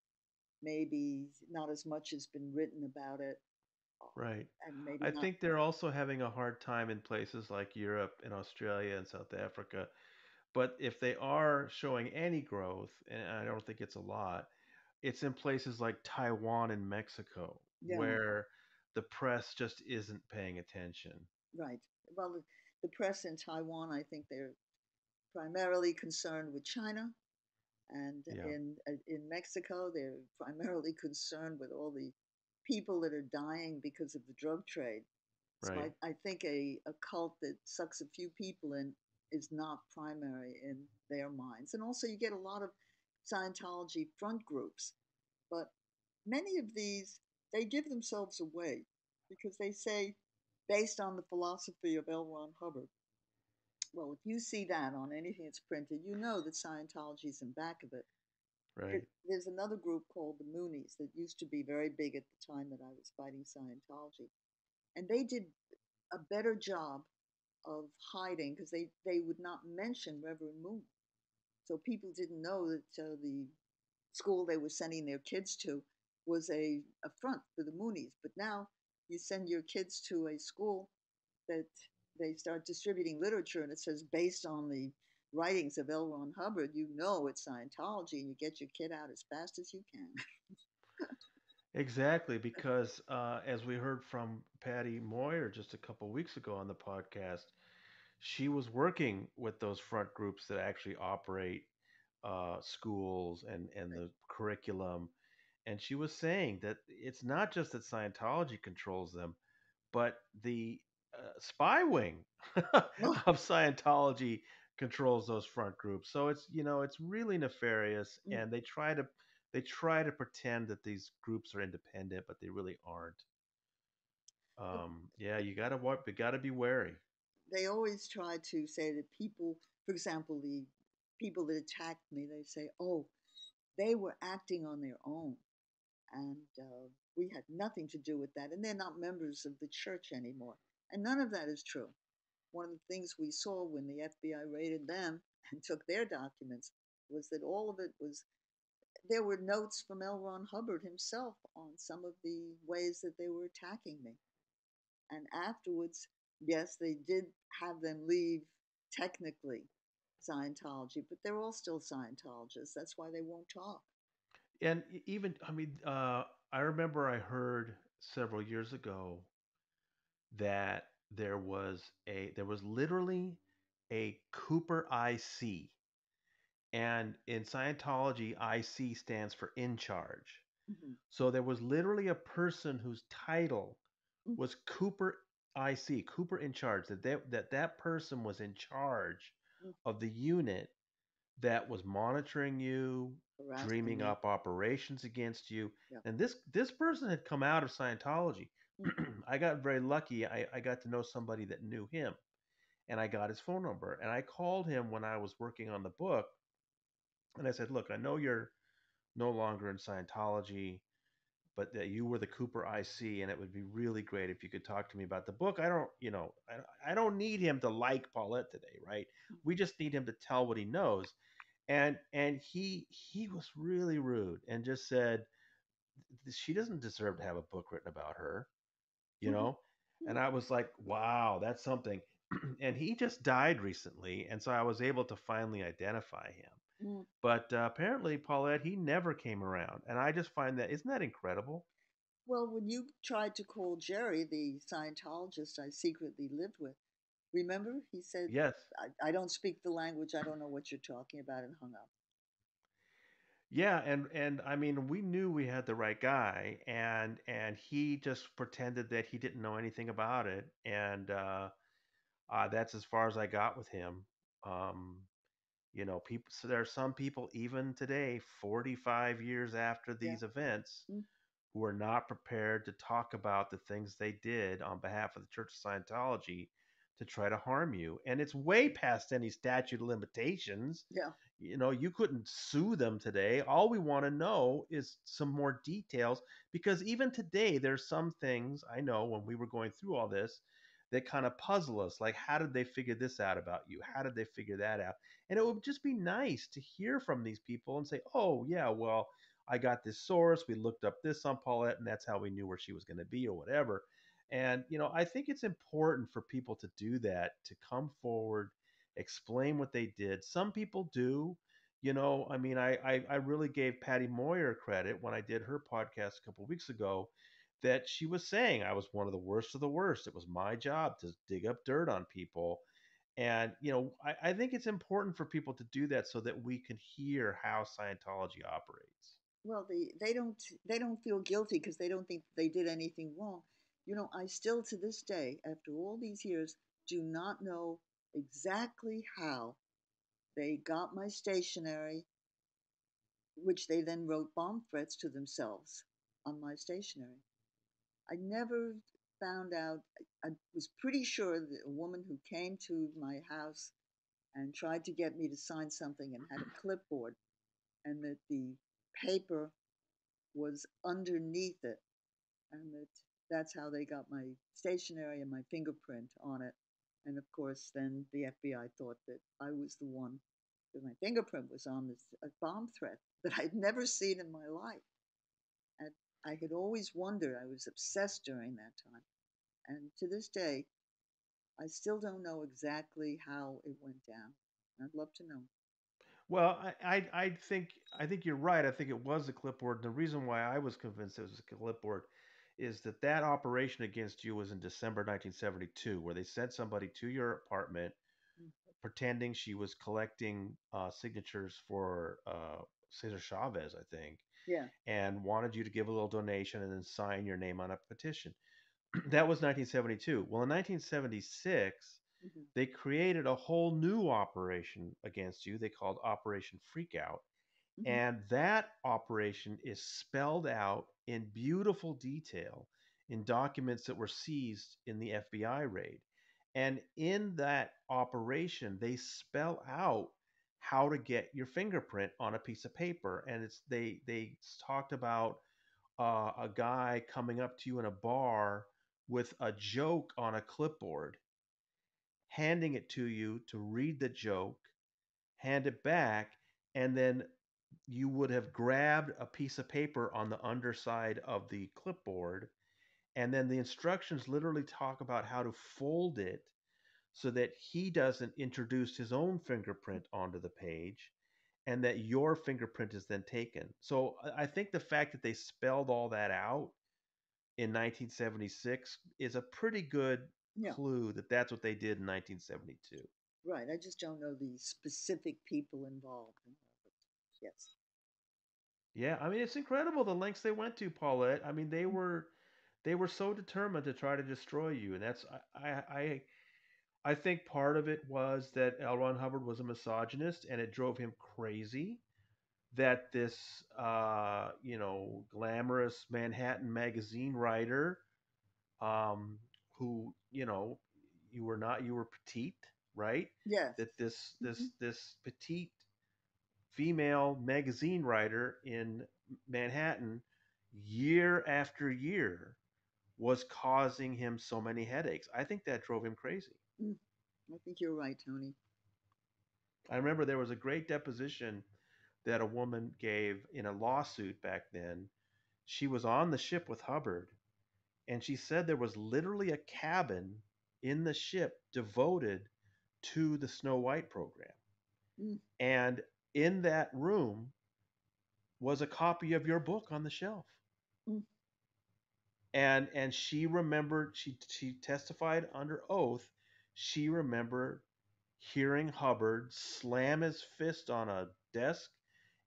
maybe not as much has been written about it Right. And maybe I not. think they're also having a hard time in places like Europe and Australia and South Africa. But if they are showing any growth, and I don't think it's a lot, it's in places like Taiwan and Mexico yeah. where the press just isn't paying attention. Right. Well, the press in Taiwan, I think they're primarily concerned with China. And yeah. in uh, in Mexico, they're primarily concerned with all the people that are dying because of the drug trade. So right. I, I think a, a cult that sucks a few people in is not primary in their minds. And also, you get a lot of Scientology front groups, but many of these, they give themselves away because they say, based on the philosophy of L. Ron Hubbard, well, if you see that on anything that's printed, you know that Scientology is in back of it. Right. There's another group called the Moonies that used to be very big at the time that I was fighting Scientology. And they did a better job of hiding because they, they would not mention Reverend Moon. So people didn't know that uh, the school they were sending their kids to was a, a front for the Moonies. But now you send your kids to a school that they start distributing literature and it says based on the writings of L. Ron Hubbard, you know it's Scientology and you get your kid out as fast as you can. exactly, because uh, as we heard from Patty Moher just a couple weeks ago on the podcast, she was working with those front groups that actually operate uh, schools and, and the curriculum. And she was saying that it's not just that Scientology controls them, but the spy wing of Scientology controls those front groups. So it's you know it's really nefarious, mm. and they try to they try to pretend that these groups are independent, but they really aren't. Um, yeah, you gotta you gotta be wary. They always try to say that people for example, the people that attacked me, they say, oh, they were acting on their own. And uh, we had nothing to do with that. And they're not members of the church anymore. And none of that is true. One of the things we saw when the FBI raided them and took their documents was that all of it was there were notes from L. Ron Hubbard himself on some of the ways that they were attacking me. And afterwards, yes, they did have them leave technically Scientology, but they're all still Scientologists. That's why they won't talk. And even, I mean, uh, I remember I heard several years ago that there was a there was literally a Cooper IC, and in Scientology, IC stands for in charge. Mm-hmm. So there was literally a person whose title mm. was Cooper IC, Cooper in charge. That they, that that person was in charge mm. of the unit that was monitoring you, dreaming up operations against you. And this this person had come out of Scientology. I got very lucky. I, I got to know somebody that knew him, and I got his phone number. And I called him when I was working on the book, and I said, "Look, I know you're no longer in Scientology." But that you were the Cooper IC, and it would be really great if you could talk to me about the book. I don't, you know, I, I don't need him to like Paulette today, right? Mm. We just need him to tell what he knows and and he he was really rude and just said she doesn't deserve to have a book written about her you mm-hmm. know and i was like wow that's something and he just died recently and so i was able to finally identify him mm. but uh, apparently paulette he never came around and i just find that isn't that incredible well when you tried to call jerry the scientologist i secretly lived with Remember, he said, Yes. I, I don't speak the language. I don't know what you're talking about, and hung up. Yeah, and and I mean, we knew we had the right guy, and and he just pretended that he didn't know anything about it, and uh, uh, that's as far as I got with him. Um, you know, people. So there are some people even today, 45 years after Yeah. these events, Mm. who are not prepared to talk about the things they did on behalf of the Church of Scientology to try to harm you. And it's way past any statute of limitations. Yeah. You know, you couldn't sue them today. All we want to know is some more details because even today, there's some things I know when we were going through all this that kind of puzzle us. Like, how did they figure this out about you? How did they figure that out? And it would just be nice to hear from these people and say, oh, yeah, well, I got this source. We looked up this on Paulette, and that's how we knew where she was going to be or whatever. And, you know, I think it's important for people to do that, to come forward, explain what they did. Some people do. You know, I mean, I, I, I really gave Patty Moher credit when I did her podcast a couple weeks ago that she was saying I was one of the worst of the worst. It was my job to dig up dirt on people. And, you know, I, I think it's important for people to do that so that we can hear how Scientology operates. Well, they, they don't they don't feel guilty because they don't think they did anything wrong. You know, I still to this day, after all these years, do not know exactly how they got my stationery, which they then wrote bomb threats to themselves on my stationery. I never found out, I was pretty sure that a woman who came to my house and tried to get me to sign something and had a clipboard, and that the paper was underneath it, and that that's how they got my stationery and my fingerprint on it. And of course, then the FBI thought that I was the one that my fingerprint was on this bomb threat that I'd never seen in my life. And I had always wondered, I was obsessed during that time. And to this day, I still don't know exactly how it went down. I'd love to know. Well, I, I, I think I think you're right. I think it was a clipboard. The reason why I was convinced it was a clipboard is that that operation against you was in December 1972, where they sent somebody to your apartment mm-hmm. pretending she was collecting uh, signatures for uh, Cesar Chavez, I think. Yeah. And wanted you to give a little donation and then sign your name on a petition. that was 1972. Well, in 1976, mm-hmm. they created a whole new operation against you. They called Operation Freakout. Mm-hmm. And that operation is spelled out in beautiful detail in documents that were seized in the FBI raid. And in that operation, they spell out how to get your fingerprint on a piece of paper. And it's they they talked about uh, a guy coming up to you in a bar with a joke on a clipboard, handing it to you to read the joke, hand it back, and then you would have grabbed a piece of paper on the underside of the clipboard and then the instructions literally talk about how to fold it so that he doesn't introduce his own fingerprint onto the page and that your fingerprint is then taken. So I think the fact that they spelled all that out in 1976 is a pretty good yeah. clue that that's what they did in 1972. Right. I just don't know the specific people involved. Yes. Yeah, I mean it's incredible the lengths they went to, Paulette. I mean they mm. were they were so determined to try to destroy you, and that's I I I think part of it was that L. Ron Hubbard was a misogynist, and it drove him crazy that this uh, you know glamorous Manhattan magazine writer, um, who you know you were not you were petite, right? Yes. That this this mm-hmm. this petite female magazine writer in Manhattan year after year was causing him so many headaches. I think that drove him crazy. Mm, I think you're right, Tony. I remember there was a great deposition that a woman gave in a lawsuit back then. She was on the ship with Hubbard, and she said there was literally a cabin in the ship devoted to the Snow White program. Mm. And in that room was a copy of your book on the shelf. Mm. And and she remembered she she testified under oath she remembered hearing hubbard slam his fist on a desk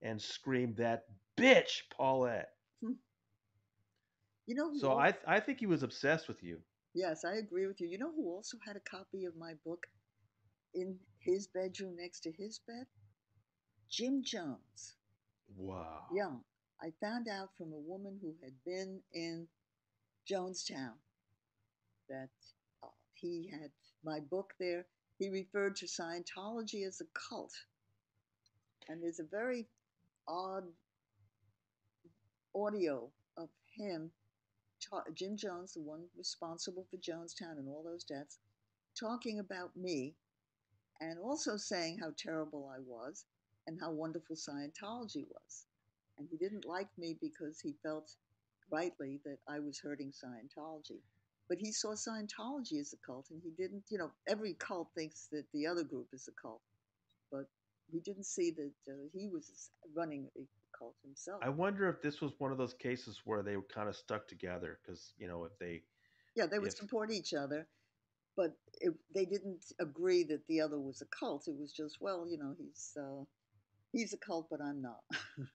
and scream that bitch paulette. Hmm. you know so i i think he was obsessed with you. Yes i agree with you. You know who also had a copy of my book in his bedroom next to his bed jim jones wow yeah i found out from a woman who had been in Jonestown that uh, he had my book there. He referred to Scientology as a cult. And there's a very odd audio of him, Jim Jones, the one responsible for Jonestown and all those deaths, talking about me and also saying how terrible I was and how wonderful Scientology was. And he didn't like me because he felt rightly that I was hurting Scientology. But he saw Scientology as a cult, and he didn't, you know, every cult thinks that the other group is a cult. But he didn't see that uh, he was running a cult himself. I wonder if this was one of those cases where they were kind of stuck together because, you know, if they. Yeah, they would if, support each other, but it, they didn't agree that the other was a cult. It was just, well, you know, he's uh, he's a cult, but I'm not.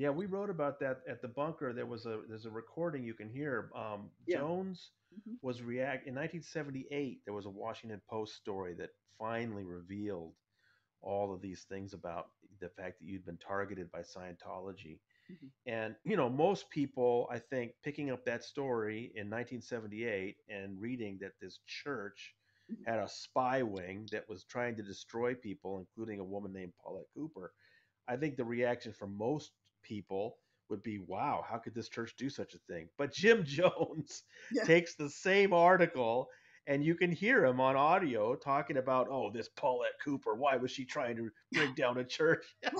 Yeah, we wrote about that at the bunker. There was a there's a recording you can hear. Um, yeah. Jones mm-hmm. was react in 1978. There was a Washington Post story that finally revealed all of these things about the fact that you'd been targeted by Scientology. Mm-hmm. And you know, most people, I think, picking up that story in 1978 and reading that this church. Had a spy wing that was trying to destroy people, including a woman named Paulette Cooper. I think the reaction from most people would be, wow, how could this church do such a thing? But Jim Jones yeah. takes the same article and you can hear him on audio talking about, oh, this Paulette Cooper, why was she trying to bring down a church?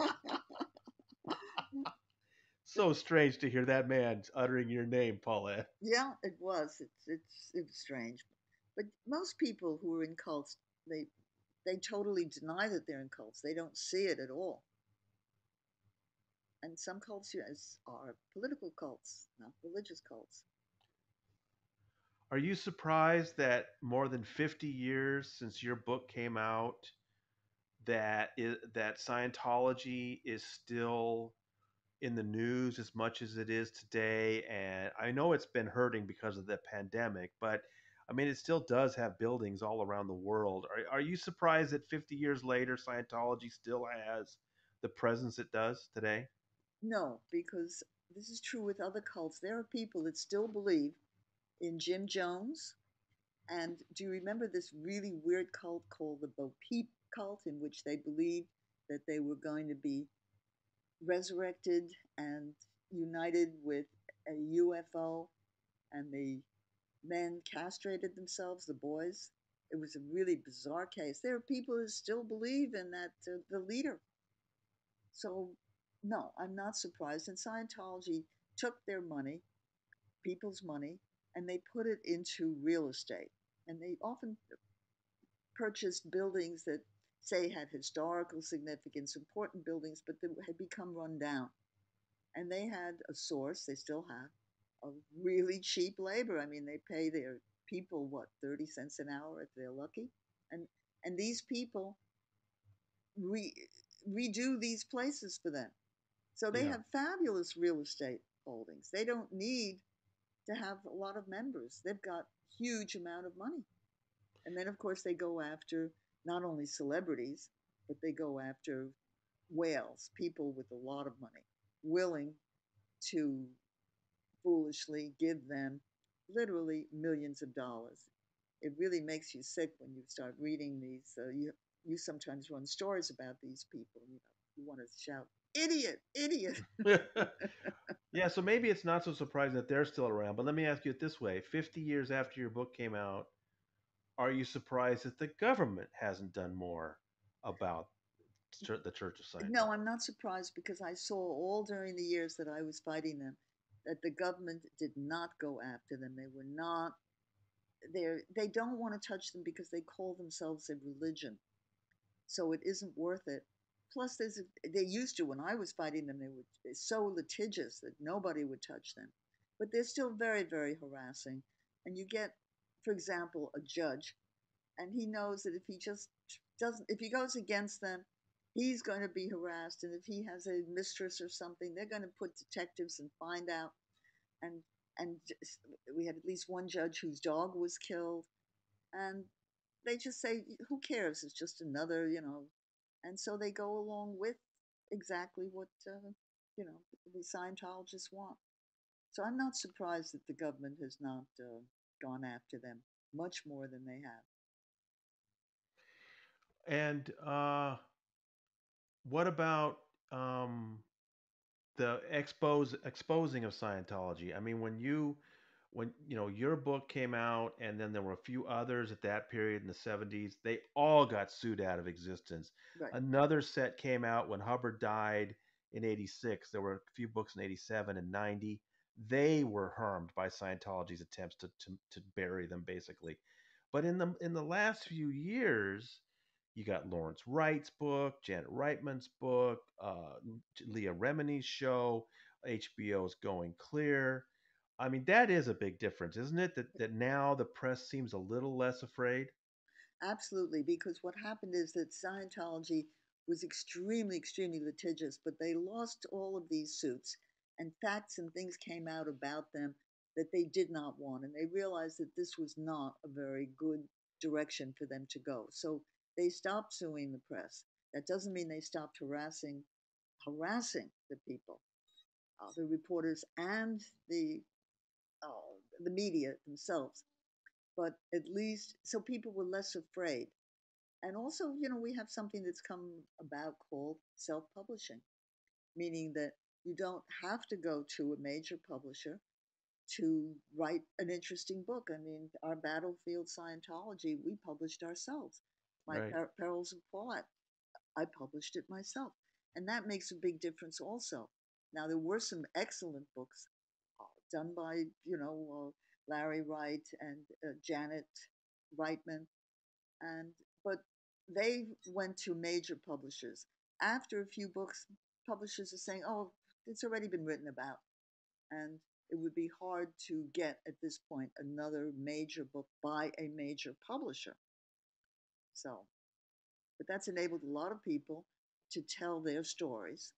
so strange to hear that man uttering your name, Paulette. Yeah, it was. It's it's it was strange. But most people who are in cults, they they totally deny that they're in cults. They don't see it at all and some cults are political cults, not religious cults. Are you surprised that more than 50 years since your book came out, that is, that Scientology is still in the news as much as it is today? And I know it's been hurting because of the pandemic, but I mean, it still does have buildings all around the world. Are, are you surprised that 50 years later, Scientology still has the presence it does today? No, because this is true with other cults. There are people that still believe in Jim Jones And do you remember this really weird cult called the Bo Peep cult, in which they believed that they were going to be resurrected and united with a UFO, and the men castrated themselves, the boys? It was a really bizarre case. There are people who still believe in that, uh, the leader. So, no, I'm not surprised. And Scientology took their money, people's money, and they put it into real estate. And they often purchased buildings that, say, had historical significance, important buildings, but that had become run down. And they had a source, they still have, of really cheap labor. I mean, they pay their people what 30 cents an hour if they're lucky? And and these people re, redo these places for them. So they Yeah. have fabulous real estate holdings. They don't need to have a lot of members. They've got huge amount of money. And then of course they go after not only celebrities but they go after whales people with a lot of money willing to foolishly give them literally millions of dollars. It really makes you sick when you start reading these. Uh, you you sometimes run stories about these people. You know, you want to shout, "Idiot! Idiot!" yeah, so maybe it's not so surprising that they're still around. But let me ask you it this way: fifty years after your book came out, are you surprised that the government hasn't done more about the Church of Scientology? No, I'm not surprised because I saw all during the years that I was fighting them that the government did not go after them. They were not. They they don't want to touch them because they call themselves a religion, so it isn't worth it. Plus, there's a, they used to when I was fighting them. They were so litigious that nobody would touch them, but they're still very very harassing. And you get, for example, a judge, and he knows that if he just doesn't, if he goes against them, he's going to be harassed and if he has a mistress or something they're going to put detectives and find out. And and we had at least one judge whose dog was killed. And they just say who cares? It's just another you know. And so they go along with exactly what uh, you know the scientologists want. So i'm not surprised that the government has not uh, gone after them much more than they have. And uh, what about um, the expose exposing of Scientology? I mean, when you when you know your book came out, and then there were a few others at that period in the '70s, they all got sued out of existence. right Another set came out when Hubbard died in '86. There were a few books in '87 and '90. They were harmed by Scientology's attempts to, to to bury them, basically. But in the in the last few years, you got Lawrence Wright's book, Janet Reitman's book, uh, Leah Remini's show, HBO's Going Clear. I mean, that is a big difference, isn't it? That that now the press seems a little less afraid. Absolutely, because what happened is that Scientology was extremely, extremely litigious, but they lost all of these suits, and facts and things came out about them that they did not want, and they realized that this was not a very good direction for them to go. So they stopped suing the press. That doesn't mean they stopped harassing harassing the people, uh, the reporters, and the uh, the media themselves. But at least so people were less afraid and also, you know, we have something that's come about called self publishing, meaning that you don't have to go to a major publisher to write an interesting book. I mean, our Battlefield Scientology, we published ourselves. My Right. per- Perils of Paulette, I published it myself. And that makes a big difference also. Now, there were some excellent books uh, done by, you know, uh, Larry Wright and uh, Janet Reitman and but they went to major publishers. After a few books, publishers are saying, "Oh, it's already been written about," and it would be hard to get at this point another major book by a major publisher. So, but that's enabled a lot of people to tell their stories,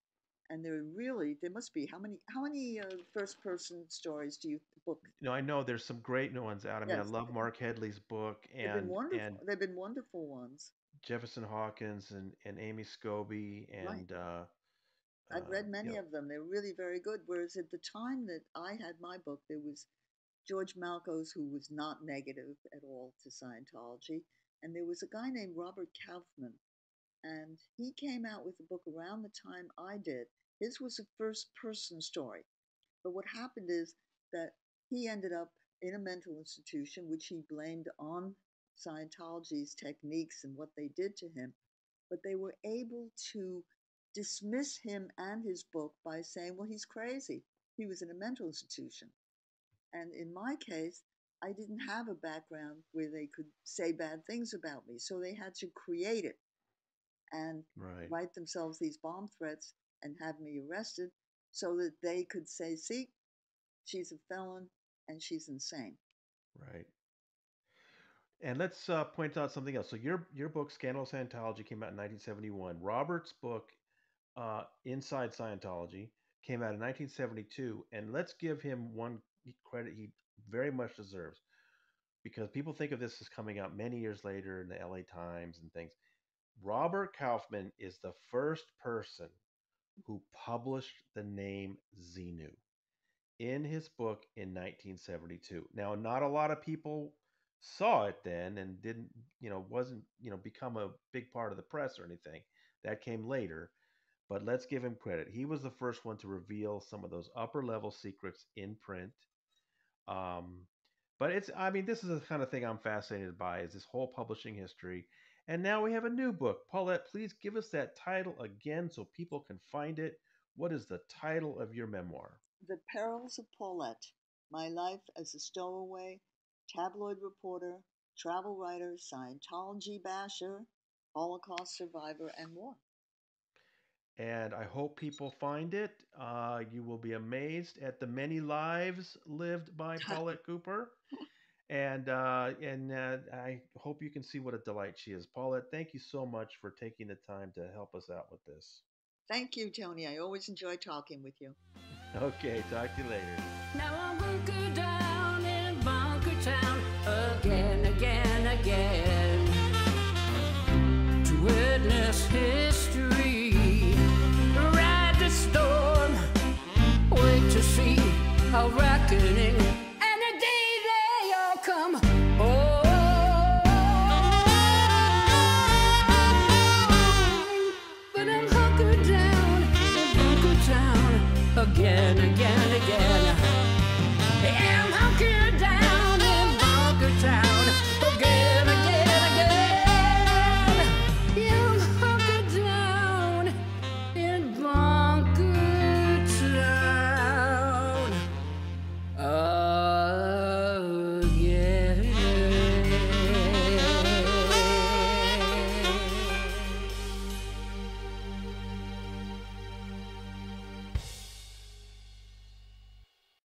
and there really there must be how many how many uh, first person stories do you book? You know, I know there's some great new ones out. I mean, I love Marc Headley's book they've been and wonderful. and They've been wonderful ones. Jefferson Hawkins and and Amy Scobee Right. and uh, I've uh, read you many know, of them. They're really very good. Whereas at the time that I had my book, there was George Malkos, who was not negative at all to Scientology. And there was a guy named Robert Kaufman, and he came out with a book around the time I did. His was a first person story. But what happened is that he ended up in a mental institution, which he blamed on Scientology's techniques and what they did to him. But they were able to dismiss him and his book by saying, well, he's crazy. He was in a mental institution. And in my case, I didn't have a background where they could say bad things about me. So they had to create it and Right. write themselves these bomb threats and have me arrested so that they could say, see, she's a felon and she's insane. Right. And let's uh, point out something else. So your your book, Scandal Scientology, came out in 1971. Robert's book, uh, Inside Scientology, came out in 1972. And let's give him one credit he very much deserves, because people think of this as coming out many years later in the LA Times and things. Robert Kaufman is the first person who published the name Xenu in his book in 1972. Now, not a lot of people saw it then and didn't, you know, wasn't, you know, become a big part of the press or anything. That came later. But let's give him credit. He was the first one to reveal some of those upper level secrets in print. Um, but it's, I mean, this is the kind of thing I'm fascinated by is this whole publishing history. And now we have a new book. Paulette, please give us that title again so people can find it. What is the title of your memoir? The Perils of Paulette My Life as a Stowaway, Tabloid Reporter, Travel Writer, Scientology Basher, Holocaust Survivor, and more. And I hope people find it. Uh, you will be amazed at the many lives lived by Paulette Cooper, and uh, and uh, I hope you can see what a delight she is. Paulette, thank you so much for taking the time to help us out with this. Thank you, Tony. I always enjoy talking with you. Okay, talk to you later. Now I will go down in Bunker Town again, again, again